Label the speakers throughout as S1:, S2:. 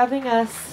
S1: Having us.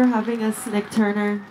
S1: For having us, Nick Turner.